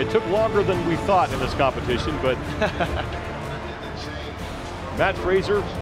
It took longer than we thought in this competition, but Matt Fraser